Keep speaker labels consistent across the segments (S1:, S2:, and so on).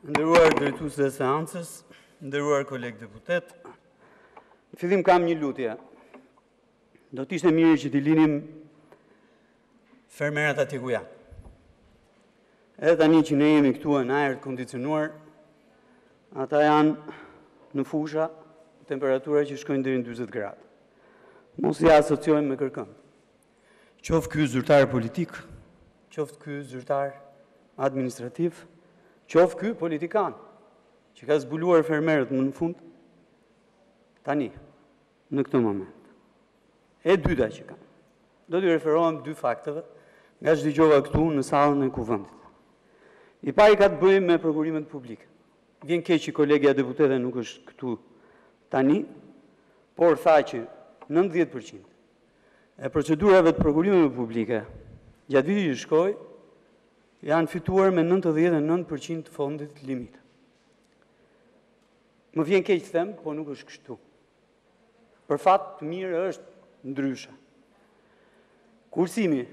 S1: E nderuar drejtuese e seancës, të nderuar kolegë deputetë, në fillim kam një lutje. Do të ishte mirë që t'i linim fermerat atje ku janë. Edhe tani që ne jemi këtu në ajër të kondicionuar, ata janë në fusha temperatura që shkojnë deri në 40 gradë. Mos i asociojmë me kërkënd. Qoftë ky zyrtar politik, qoftë ky zyrtar administrativ, qoftë ky politikan që ka zbuluar fermerët më në fund, tani, në këtë moment. E dyta që kam, do t'i referohem dy fakteve, nga ç'dëgjova këtu në sallën e Kuvendit. I pari ka të bëjë me prokurimet publike. Vjen keq që kolegja deputete nuk është këtu tani, por tha që 90% e procedurave të prokurimeve publike gjatë vitit që shkoi janë fituar me 99% të fondit limit. Më vjen keq të them, po nuk është kështu. Për fat të mirë është ndryshe. Kursimi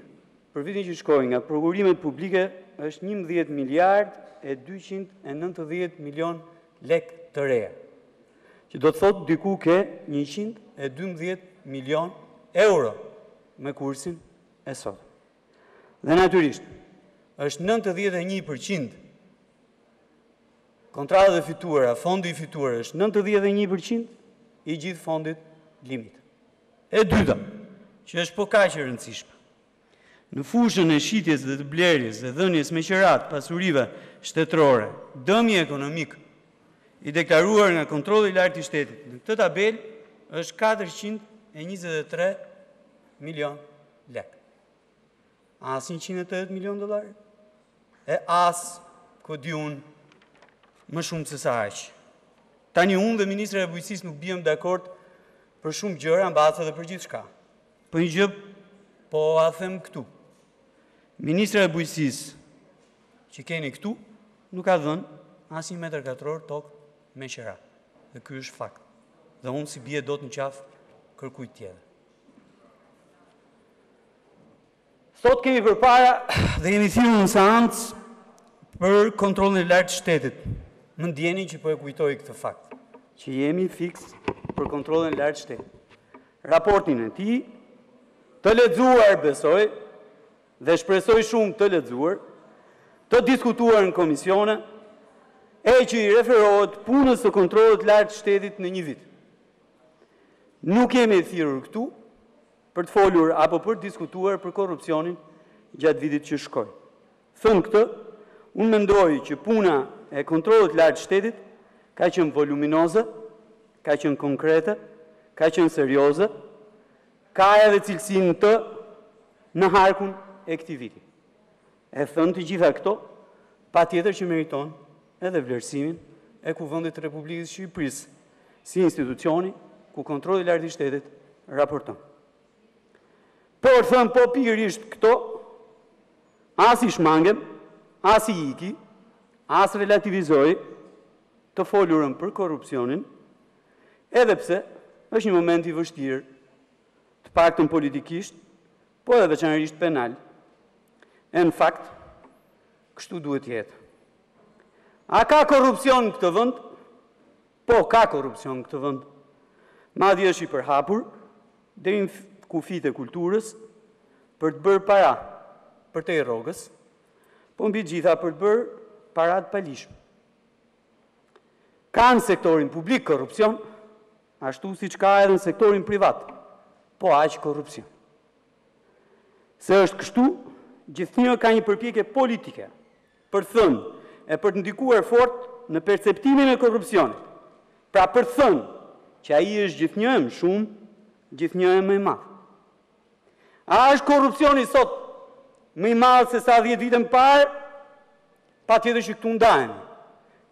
S1: për vitin që shkoi nga prokurimet publike është 11 miliard e 290 milion lekë të reja. Që do të thotë diku ke njëqind e dymbëdhjetë milionë euro me kursin e sotëm. Dhe natyrisht, është nëntëdhjetë e një për qind kontratat e fituara, fondi i fituar është nëntëdhjetë e një për qind i gjithë fondit limit. E dyta, që është po kaq e rëndësishme, Në fushën e shitjes dhe të blerjes dhe dhënies me qira të pasurive shtetërore, dëmi ekonomik i deklaruar nga Kontrolli i Lartë i Shtetit në këtë tabelë është katërqind e njëzet e tre milionë lekë. As njëqind e tetëdhjetë milionë dollarë e as ku di unë më shumë se sa aq. Tani unë dhe ministrat e Bujqësisë nuk biem dakord për shumë gjëra, mbase edhe për gjithçka. Po një gjë po jua them këtu. Ministrja e Bujqësisë që keni këtu nuk ka dhënë asnjë metër katror tokë me qera. Dhe ky është fakt. Dhe unë s'i bie dot në qafë kërkujt tjetër. Sot kemi përpara dhe jemi thirrur në seancë për kontrollin e lartë të shtetit. Më ndjeni që po e kujtoj këtë fakt, që jemi fiks për kontrollin e lartë të shtetit. Raportin e tij, të lexuar besoj dhe shpresoj shumë të lexuar, të diskutuar në komisione, e që i referohet punës së kontrollit të lartë të shtetit në një vit. Nuk jemi thirrur këtu për të folur apo për të diskutuar për korrupsionin gjatë vitit që shkoi. Thënë këtë, unë mendoj që puna e Kontrollit të Lartë të Shtetit ka qenë voluminoze, ka qenë konkrete, ka qenë serioze, ka edhe cilësi, në harkun e këtij viti. E thënë të gjitha këto, patjetër që meriton edhe vlerësimin e Kuvendit të Republikës së Shqipërisë si institucioni ku kontrolli i lartë i shtetit raporton. Por thënë po pikërisht këto, as i shmangem, as i iki, as relativizoj të folurën për korrupsionin, edhe pse është një moment i vështirë, të paktën politikisht, Po edhe veçanërisht penal. E në fakt, kështu duhet të jetë. A ka korrupsion në këtë vend? Po, ka korrupsion në këtë vend. Madje është i përhapur deri në kufijtë e kulturës për të bërë para përtej rrogës, po mbi të gjitha për të bërë para të paligjshme. Ka në sektorin publik korrupsion? Ashtu siç ka edhe në sektorin privat, po aq korrupsion. Se është kështu, gjithnjë ka një përpjekje politike për të thënë e për të ndikuar fort në perceptimin e korrupsionit. Pra për të thënë që ai është gjithnjë e më shumë, gjithnjë e më i madh. A është korrupsioni sot më i madh se sa 10 vite më parë? Patjetër që këtu ndahemi.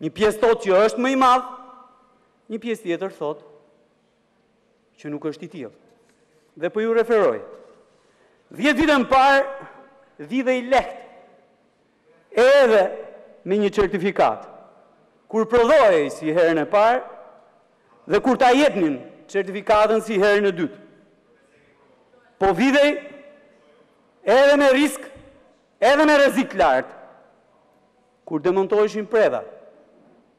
S1: Një pjesë thotë që është më i madh, Një pjesë tjetër thotë që nuk është i tillë. Dhe po ju referoj. 10 vite më parë vidhej lehtë. Edhe me një certifikatë. Kur prodhohej si herën e parë dhe kur ta jepnin certifikatën si herën e dytë. Po vidhej edhe me risk, edhe me rrezik të lartë. Kur demontoheshin predha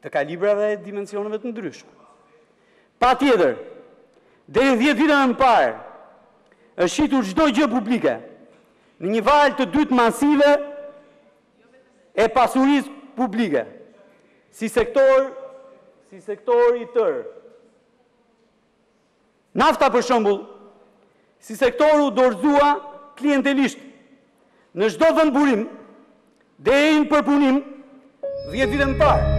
S1: të kalibrave e dimensioneve të ndryshme. Patjetër, deri dhjetë viteve më parë, është shitur çdo gjë publike në një valë të dytë masive e pasurisë publike, si sektor, si sektor i tërë. Nafta për shembull, si sektor u dorëzua klientelisht. Në çdo vendburim deri në përpunim 10 vite më parë.